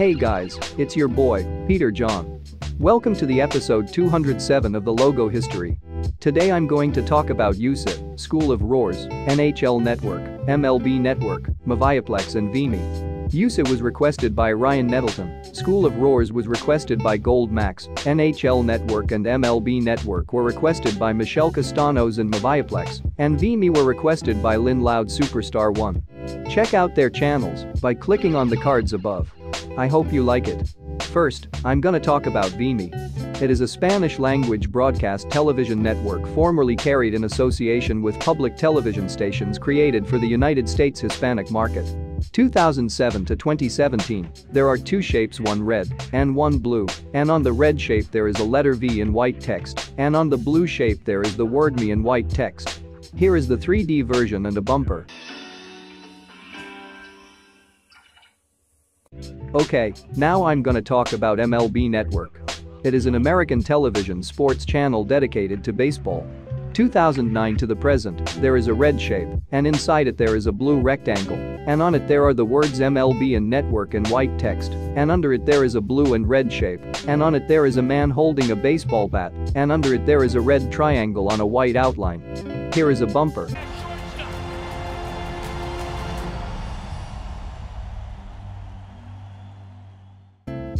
Hey guys, it's your boy, Peter John. Welcome to the episode 207 of the Logo History. Today I'm going to talk about USAA, School of Roars, NHL Network, MLB Network, Movieplex and V-Me. USAA was requested by Ryan Nettleton, School of Roars was requested by Gold Max, NHL Network and MLB Network were requested by Michelle Castanos and Movieplex, and V-Me were requested by Lynn Loud Superstar 1. Check out their channels by clicking on the cards above. I hope you like it. First, I'm gonna talk about V-Me. It is a Spanish-language broadcast television network formerly carried in association with public television stations created for the United States Hispanic market. 2007 to 2017, there are two shapes one red and one blue, and on the red shape there is a letter V in white text, and on the blue shape there is the word me in white text. Here is the 3D version and a bumper. Okay, now I'm gonna talk about MLB Network. It is an American television sports channel dedicated to baseball. 2009 to the present, there is a red shape, and inside it there is a blue rectangle, and on it there are the words MLB and network in white text, and under it there is a blue and red shape, and on it there is a man holding a baseball bat, and under it there is a red triangle on a white outline. Here is a bumper.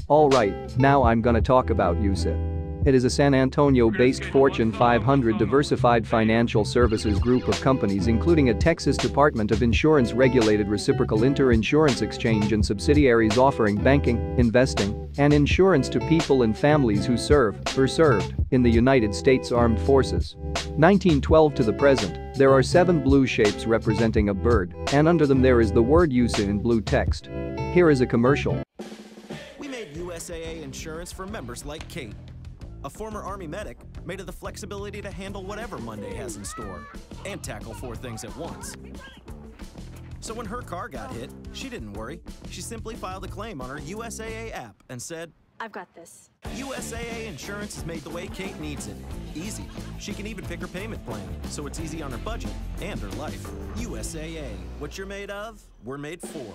Alright, now I'm gonna talk about USAA. It is a San Antonio-based Fortune 500 diversified financial services group of companies including a Texas Department of Insurance regulated reciprocal inter-insurance exchange and subsidiaries offering banking, investing, and insurance to people and families who serve or served in the United States Armed Forces. 1912 to the present, there are seven blue shapes representing a bird, and under them there is the word USA in blue text. Here is a commercial. We made USAA insurance for members like Kate. A former Army medic made her the flexibility to handle whatever Monday has in store and tackle four things at once. So when her car got hit, she didn't worry. She simply filed a claim on her USAA app and said, I've got this. USAA insurance is made the way Kate needs it. Easy. She can even pick her payment plan, so it's easy on her budget and her life. USAA. What you're made of, we're made for.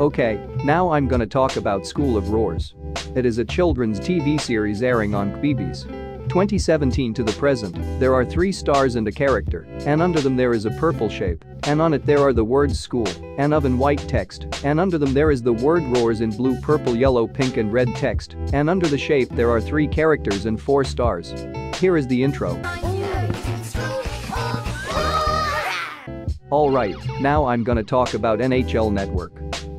Okay, now I'm gonna talk about School of Roars. It is a children's TV series airing on KBBS. 2017 to the present, there are three stars and a character, and under them there is a purple shape, and on it there are the words school, and of in white text, and under them there is the word roars in blue purple yellow pink and red text, and under the shape there are three characters and four stars. Here is the intro. Alright, now I'm gonna talk about NHL Network.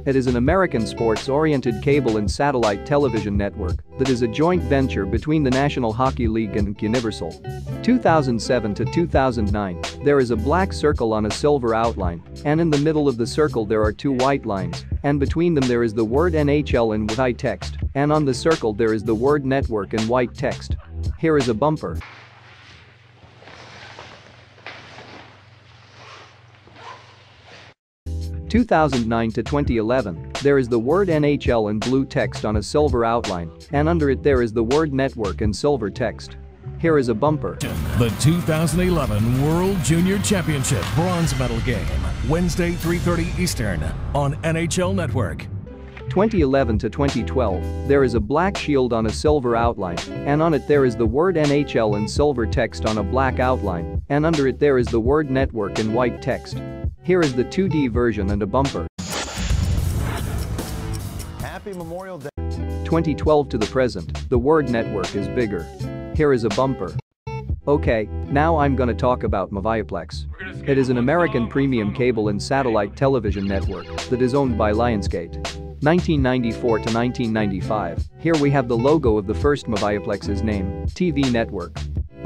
It is an American sports-oriented cable and satellite television network that is a joint venture between the National Hockey League and Universal. 2007 to 2009, there is a black circle on a silver outline, and in the middle of the circle there are two white lines, and between them there is the word NHL in white text, and on the circle there is the word network in white text. Here is a bumper. 2009 to 2011, there is the word NHL in blue text on a silver outline, and under it there is the word network in silver text. Here is a bumper. The 2011 World Junior Championship Bronze Medal Game, Wednesday 3.30 Eastern on NHL Network. 2011 to 2012, there is a black shield on a silver outline, and on it there is the word NHL in silver text on a black outline, and under it there is the word network in white text. Here is the 2D version and a bumper. Happy Memorial Day. 2012 to the present, the word network is bigger. Here is a bumper. Okay, now I'm gonna talk about Movieplex. It is an American premium cable and satellite television network that is owned by Lionsgate. 1994 to 1995, here we have the logo of the first Movieplex's name, TV Network.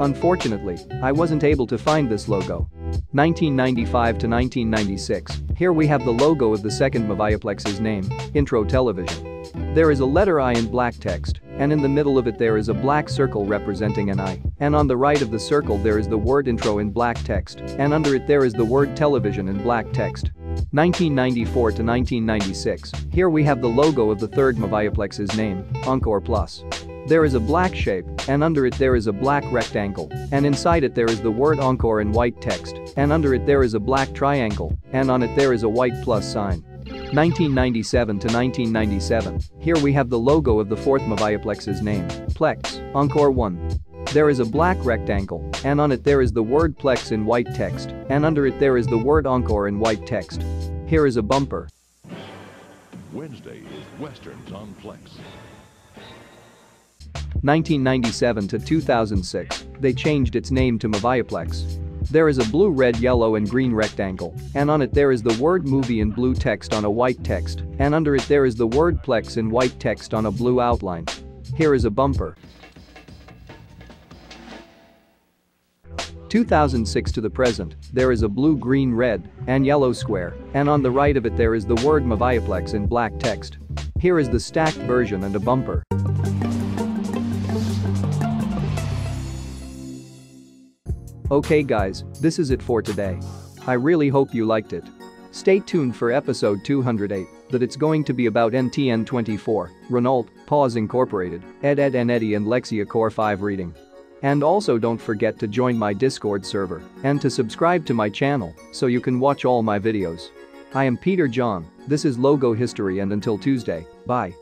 Unfortunately, I wasn't able to find this logo, 1995 to 1996, here we have the logo of the second Movieplex's name, Intro Television. There is a letter I in black text, and in the middle of it there is a black circle representing an eye, and on the right of the circle there is the word intro in black text, and under it there is the word television in black text. 1994 to 1996, here we have the logo of the third Movieplex's name, Encore Plus. There is a black shape, and under it there is a black rectangle, and inside it there is the word Encore in white text, and under it there is a black triangle, and on it there is a white plus sign. 1997 to 1997, here we have the logo of the fourth Movieplex's name, Plex, Encore 1. There is a black rectangle, and on it there is the word Plex in white text, and under it there is the word Encore in white text. Here is a bumper. Wednesday is Westerns on Plex. 1997 to 2006, they changed its name to Movieplex. There is a blue red yellow and green rectangle, and on it there is the word movie in blue text on a white text, and under it there is the word plex in white text on a blue outline. Here is a bumper. 2006 to the present, there is a blue green red and yellow square, and on the right of it there is the word Movieplex in black text. Here is the stacked version and a bumper. Okay guys, this is it for today. I really hope you liked it. Stay tuned for episode 208, that it's going to be about NTN 24, Renault, Paws Incorporated, Ed Edd and Eddy and Lexia Core 5 reading. And also don't forget to join my Discord server and to subscribe to my channel so you can watch all my videos. I am Peter John, this is Logo History and until Tuesday, bye.